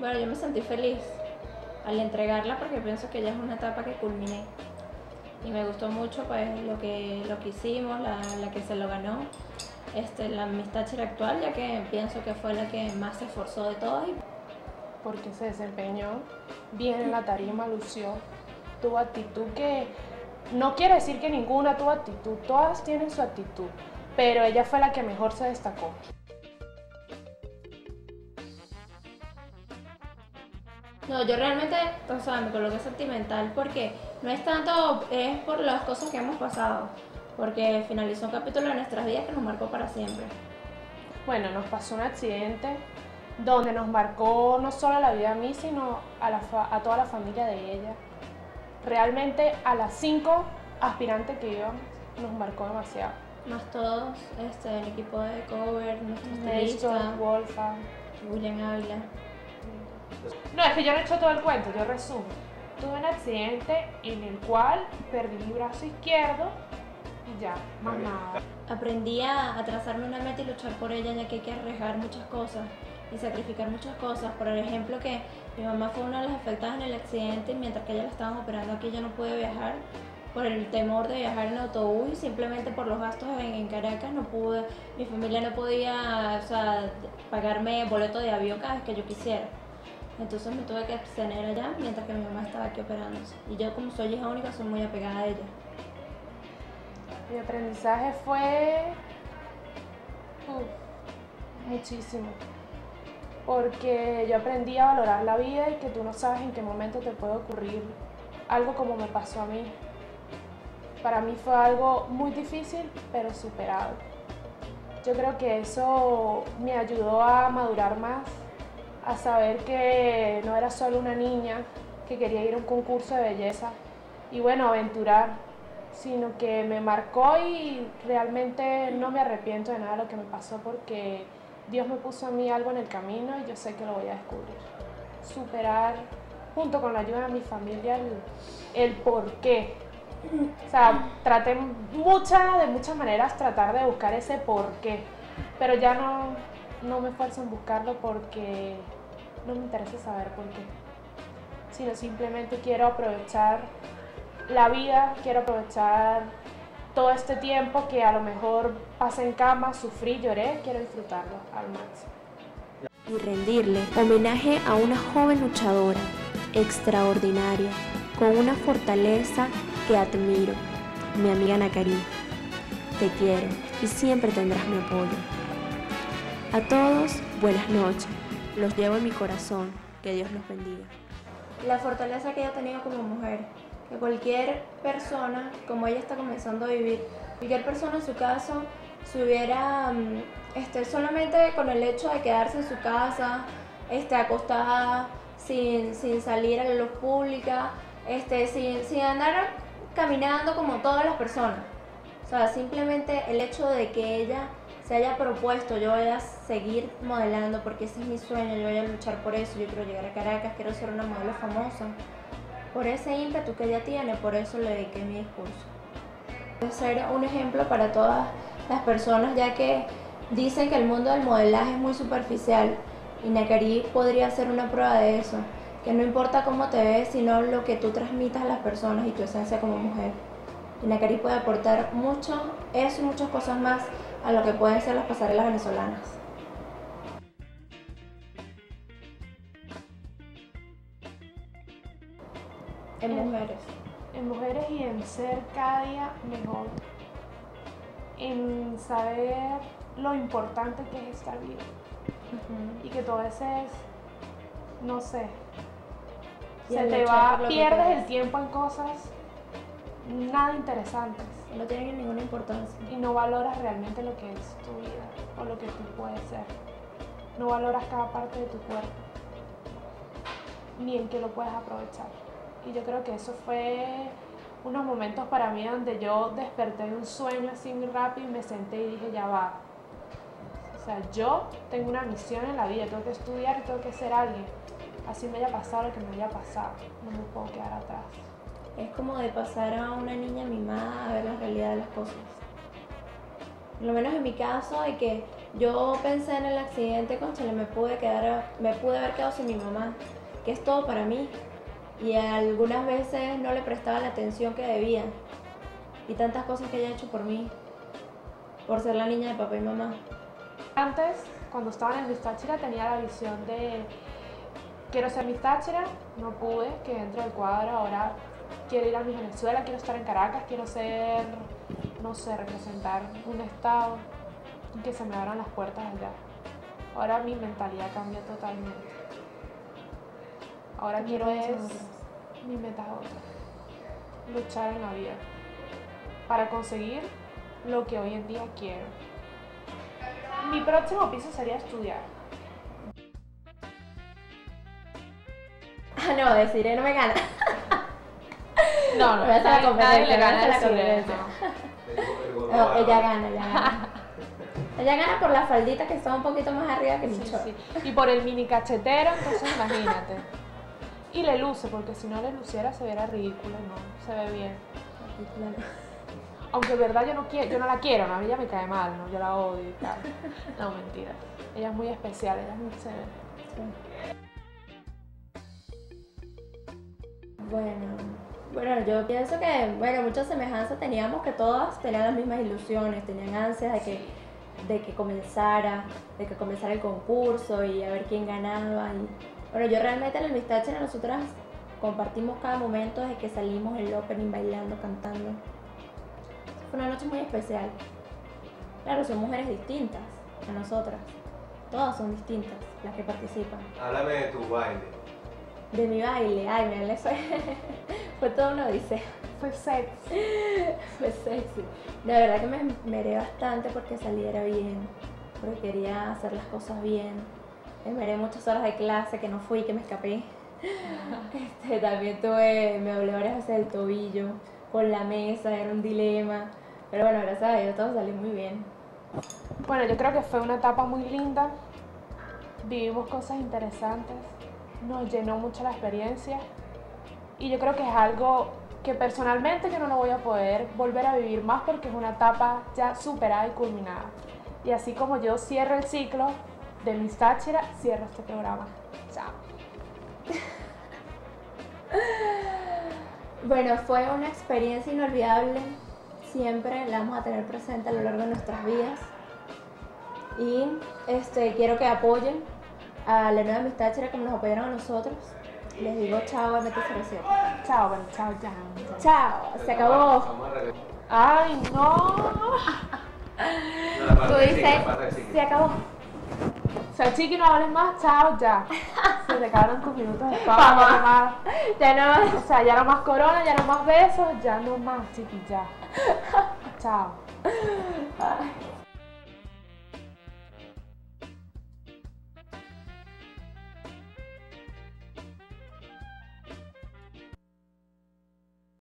Bueno, yo me sentí feliz al entregarla porque pienso que ya es una etapa que culminé. Y me gustó mucho pues lo que, lo que hicimos, la, la que se lo ganó, este, la amistad actual, ya que pienso que fue la que más se esforzó de todas. Porque se desempeñó bien en la tarima, lució, tuvo actitud que no quiere decir que ninguna tuvo actitud, todas tienen su actitud, pero ella fue la que mejor se destacó. No, yo realmente, o sea, me coloqué sentimental porque no es tanto, es por las cosas que hemos pasado, porque finalizó un capítulo de nuestras vidas que nos marcó para siempre. Bueno, nos pasó un accidente donde nos marcó no solo la vida a mí, sino a, la a toda la familia de ella. Realmente a las cinco aspirantes que íbamos nos marcó demasiado. Más todos, este, el equipo de cover, nuestro Néstor, Wolfa, William Ávila. No, es que yo no he hecho todo el cuento, yo resumo. Tuve un accidente en el cual perdí mi brazo izquierdo y ya, más nada. Aprendí a, trazarme una meta y luchar por ella, ya que hay que arriesgar muchas cosas y sacrificar muchas cosas. Por ejemplo, que mi mamá fue una de las afectadas en el accidente y mientras que ella la estaban operando aquí ya no pude viajar por el temor de viajar en autobús y simplemente por los gastos en, Caracas no pude, mi familia no podía o sea, pagarme boleto de avión cada vez que yo quisiera. Entonces me tuve que abstener allá mientras que mi mamá estaba aquí operándose. Y yo como soy hija única soy muy apegada a ella. Mi aprendizaje fue muchísimo. Porque yo aprendí a valorar la vida y que tú no sabes en qué momento te puede ocurrir algo como me pasó a mí. Para mí fue algo muy difícil, pero superado. Yo creo que eso me ayudó a madurar más a saber que no era solo una niña que quería ir a un concurso de belleza y bueno, aventurar, sino que me marcó y realmente no me arrepiento de nada de lo que me pasó porque Dios me puso a mí algo en el camino y yo sé que lo voy a descubrir. Superar, junto con la ayuda de mi familia, el, el por qué. O sea, traté de muchas maneras tratar de buscar ese por qué, pero ya no, no me esfuerzo en buscarlo porque no me interesa saber por qué, sino simplemente quiero aprovechar la vida, quiero aprovechar todo este tiempo que a lo mejor pasé en cama, sufrí, lloré, quiero disfrutarlo al máximo. Y rendirle homenaje a una joven luchadora extraordinaria, con una fortaleza que admiro, mi amiga Nakari. Te quiero y siempre tendrás mi apoyo. A todos, buenas noches. Los llevo en mi corazón. Que Dios los bendiga. La fortaleza que ella ha tenido como mujer. Que cualquier persona, como ella está comenzando a vivir, cualquier persona en su caso, se hubiera este, solamente con el hecho de quedarse en su casa, este, acostada, sin, salir a la luz pública, este, sin, sin andar caminando como todas las personas. O sea, simplemente el hecho de que ella se haya propuesto, yo voy a seguir modelando porque ese es mi sueño, yo voy a luchar por eso, yo quiero llegar a Caracas, quiero ser una modelo famosa. Por ese ímpetu que ella tiene, por eso le dediqué mi discurso. Puede ser un ejemplo para todas las personas, ya que dicen que el mundo del modelaje es muy superficial y Nakari podría ser una prueba de eso, que no importa cómo te ves, sino lo que tú transmitas a las personas y tu esencia como mujer. Y Nakari puede aportar mucho, eso y muchas cosas más a lo que pueden ser las pasarelas venezolanas. En mujeres. En mujeres y en ser cada día mejor. En saber lo importante que es estar vivo. Y que todo ese es, no sé, se te va, pierdes el tiempo en cosas nada interesantes. No tienen ninguna importancia. Y no valoras realmente lo que es tu vida o lo que tú puedes ser. No valoras cada parte de tu cuerpo, ni en qué lo puedes aprovechar. Y yo creo que eso fue unos momentos para mí donde yo desperté de un sueño así muy rápido y me senté y dije, ya va. O sea, yo tengo una misión en la vida, tengo que estudiar tengo que ser alguien. Así me haya pasado lo que me haya pasado, no me puedo quedar atrás es como de pasar a una niña mimada a ver la realidad de las cosas. Por lo menos en mi caso, de que yo pensé en el accidente, conchale, me pude quedar, me pude haber quedado sin mi mamá, que es todo para mí. Y algunas veces no le prestaba la atención que debía. Y tantas cosas que ella ha hecho por mí, por ser la niña de papá y mamá. Antes, cuando estaba en Miss Táchira, tenía la visión de quiero ser Miss Táchira, no pude, que dentro del cuadro, ahora quiero ir a mi Venezuela, quiero estar en Caracas, quiero ser, no sé, representar un estado y que se me abran las puertas allá. Ahora mi mentalidad cambia totalmente. Ahora quiero es, mi meta otra, luchar en la vida para conseguir lo que hoy en día quiero. Mi próximo piso sería estudiar. Ah, no, decir no me gana. No, no, Voy a hacer la competencia, gana voy a hacer la a Sirena, competencia. No, ella gana, ella gana. Ella gana por la faldita que está un poquito más arriba que mi Sí, short. sí. Y por el mini cachetero, entonces imagínate. Y le luce, porque si no le luciera se viera ridículo, no, se ve bien. Aunque en verdad yo no quiero, yo no la quiero, ¿no? a mí ella me cae mal, ¿no? Yo la odio y tal. No, mentira. Ella es muy especial, ella es muy chévere. Bueno, bueno, yo pienso que, bueno, mucha semejanza teníamos que todas tenían las mismas ilusiones, tenían ansias de que, de que comenzara, de que comenzara el concurso y a ver quién ganaba. Y, bueno, yo realmente en el Miss Thatcher nosotras compartimos cada momento desde que salimos el opening bailando, cantando. Fue una noche muy especial. Claro, son mujeres distintas a nosotras. Todas son distintas las que participan. Háblame de tu baile. De mi baile, ay, me fue, fue todo una odisea. Fue sexy. Fue sexy. La verdad que me esmeré bastante porque saliera bien, porque quería hacer las cosas bien. Me esmeré muchas horas de clase que no fui, que me escapé. Este, también tuve, me doblé varias veces el tobillo con la mesa, era un dilema. Pero bueno, gracias a Dios todo salió muy bien. Bueno, yo creo que fue una etapa muy linda. Vivimos cosas interesantes. Nos llenó mucho la experiencia. Y yo creo que es algo que personalmente yo no lo voy a poder volver a vivir más porque es una etapa ya superada y culminada. Y así como yo cierro el ciclo de Miss Táchira, cierro este programa. Chao. Bueno, fue una experiencia inolvidable. Siempre la vamos a tener presente a lo largo de nuestras vidas. Y este, quiero que apoyen a la nueva amistad Chera como nos apoyaron a nosotros. Les digo chao a MT07. Chao, bueno, chao ya. Chao, se acabó. Ay, no. Tú dices, se acabó. O sea, chiqui, no hables más, chao, ya. Se te acabaron tus minutos de Vamos. fama, ya no más. Ya no más. O sea, ya no más corona, ya no más besos, ya no más, chiqui, ya. Chao.